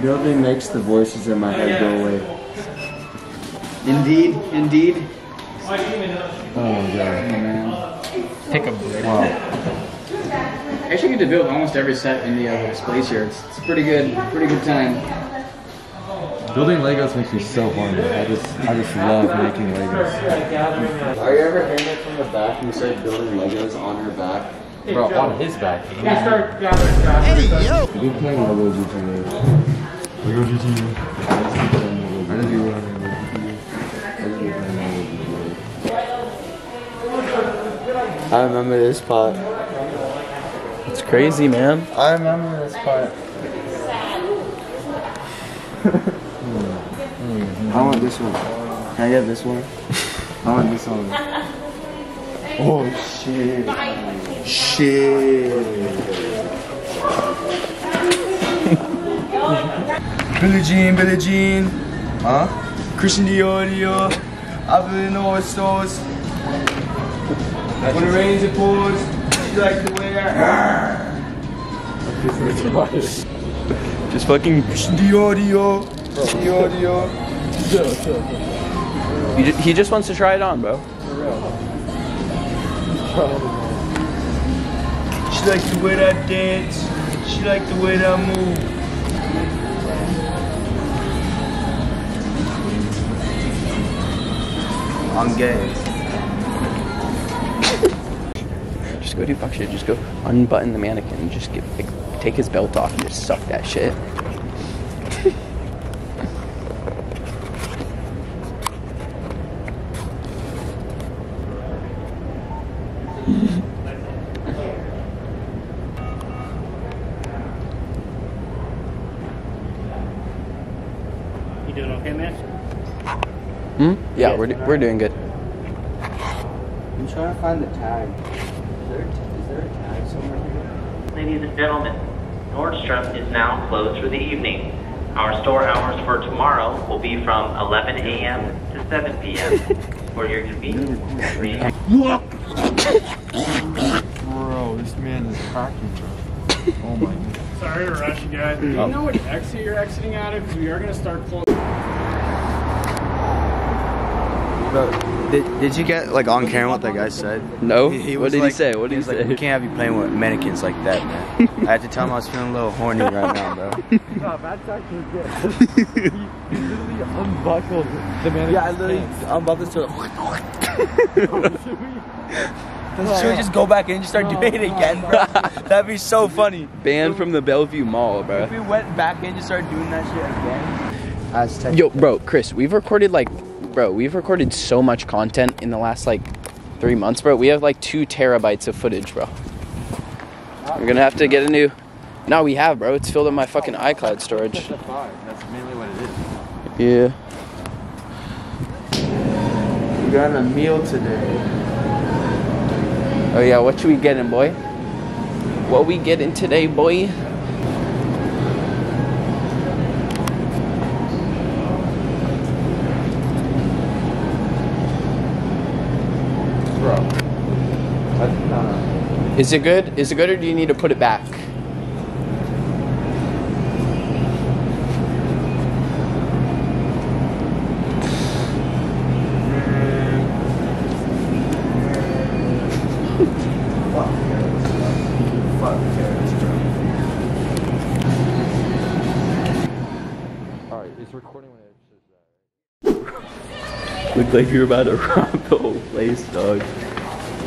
Building makes the voices in my head go away. Indeed, indeed. Oh my god. man. Take a break. Wow. I actually get to build almost every set in the uh, displays here. It's, it's pretty good, pretty good time. Building Legos makes me so horny. I just I just love making Legos. Are you ever hearing it from the back and you start building Legos on her back? Bro, on his back. Hey, yo! You've been playing Lego GTA. Lego GTA. I just be running Lego GTA. I just be playing Lego GTA. I remember this part. It's crazy, man. I remember this part. Mm-hmm. I want this one. Can I get this one? I want this one. Oh shit. Shit. Billie Jean, Billie Jean, huh? Christian Dior, Dior, I've been all stores. When it rains, it pours. She like to wear. Just fucking. Christian Dior, Dior, Dior, Dior. You he just wants to try it on, bro. She like the way that dance. She like the way that I move. I'm gay. Just go do fuck shit. Just go unbutton the mannequin and just get like, take his belt off and just suck that shit. Doing okay, man? Hmm? Yeah, we're, do- we're doing good. I'm trying to find the tag. Is there, is there a tag somewhere here? Ladies and gentlemen, Nordstrom is now closed for the evening. Our store hours for tomorrow will be from 11 a.m. to 7 p.m. For your convenience, Bro, this man is cracking, bro. Oh my god. Sorry to rush you guys. Do you know what exit you're exiting out of? Because we are going to start closing. Bro, did, did you get like on camera what that guy said? No? He- he what did like- he say? What did he, was say? like, we can't have you playing with mannequins like that, man. I had to tell him I was feeling a little horny right now, bro. oh that's actually He you literally unbuckled the mannequin. Yeah, I literally, to start. Should we just go back in and just start doing it again, bro? That'd be so funny. Banned from the Bellevue Mall, bro. If we went back in and just started doing that shit again. Yo, bro, Chris, we've recorded like, bro, we've recorded so much content in the last like three months, bro. We have like two terabytes of footage, bro. We're gonna have to get a new. No, we have, bro. It's filled up my fucking iCloud storage. That's mainly what it is. Yeah. We got a meal today. Oh yeah, what should we getting, boy? What we getting today, boy? Is it good? Is it good, or do you need to put it back? Alright, it's recording when it says that. Look like you're about to rob the whole place, dog.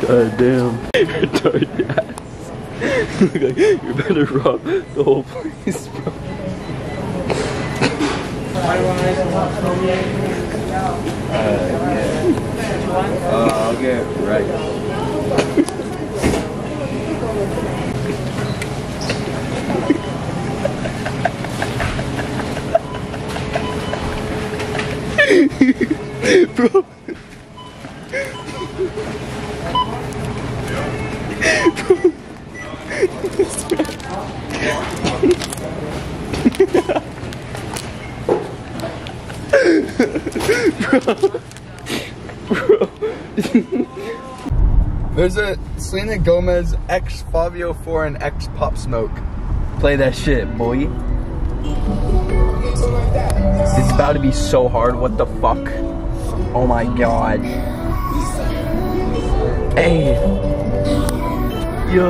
God damn. Retarded ass. Look like you better rob the whole place, bro. Uh, I'll get right. bro. There's a Selena Gomez X Fivio Foreign and X Pop Smoke. Play that shit, boy. It's about to be so hard. What the fuck? Oh my god. Hey. Yo.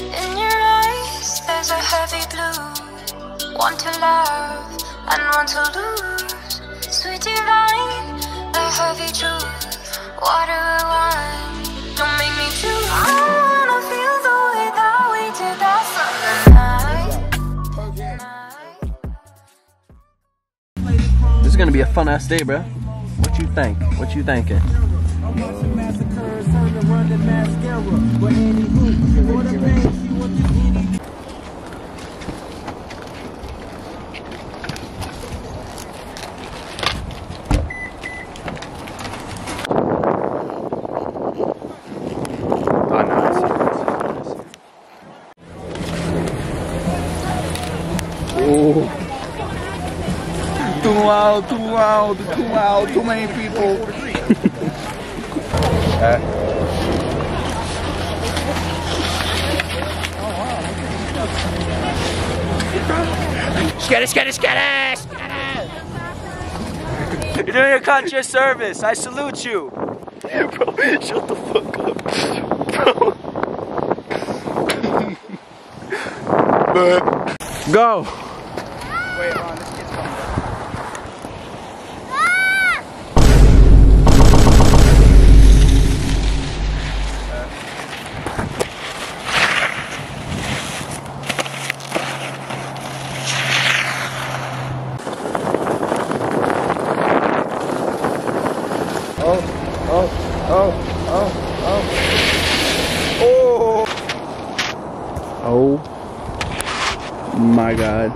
In your eyes, there's a heavy blue. Want to love and want to lose. Sweet divine, a heavy truth. Water or wine, don't make me choose. I wanna feel the way that we did that summer night. This is gonna be a fun ass day, bro. What you think? What you thinking? Loud, too loud, too loud, too many people. Skitty, skitty, skitty! You're doing a conscious service. I salute you. Bro, shut the fuck up. Bro. Go. Oh my god.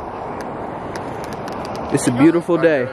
It's a beautiful day.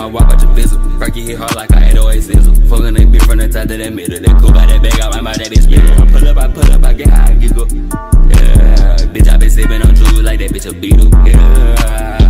My walk out your bizzle. Perky hit hard like I had 808 sizzle. Fucking that bitch from the top to that middle. That cool by that bag, I rhyme by that bitch middle. I pull up, I pull up, I get high, I giggle. Yeah, bitch, I been sipping on juice like that bitch a beetle. Yeah.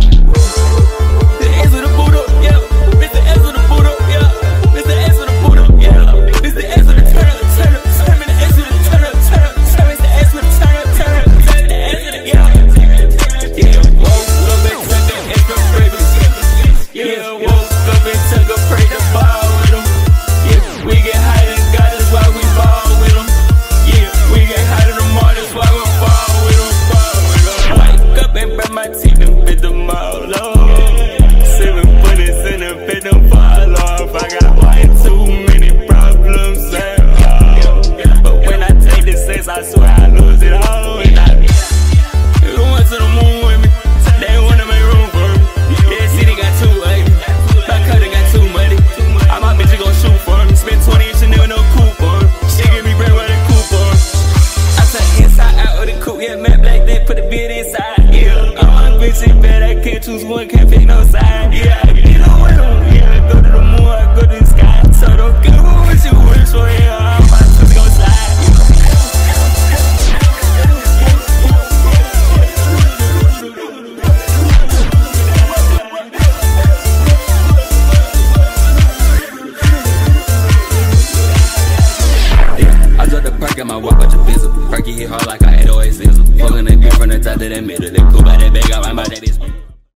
One, can't pick no side.